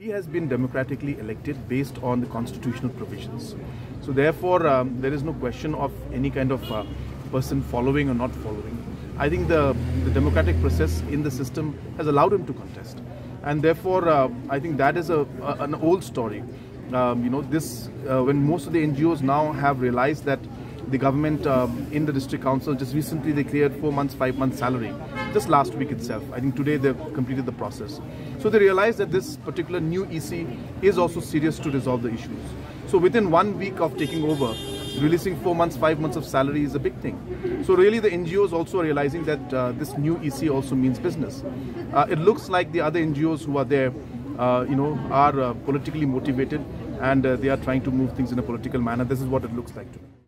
He has been democratically elected based on the constitutional provisions. So therefore, um, there is no question of any kind of uh, person following or not following. I think the, the democratic process in the system has allowed him to contest. And therefore, uh, I think that is a, a an old story. Um, you know, this uh, when most of the NGOs now have realized that the government um, in the district council just recently they cleared four months, five months salary just last week itself. I think today they've completed the process. So they realized that this particular new EC is also serious to resolve the issues. So within one week of taking over, releasing four months, five months of salary is a big thing. So really the NGOs also are realizing that uh, this new EC also means business. Uh, it looks like the other NGOs who are there, uh, you know, are uh, politically motivated and uh, they are trying to move things in a political manner. This is what it looks like to me.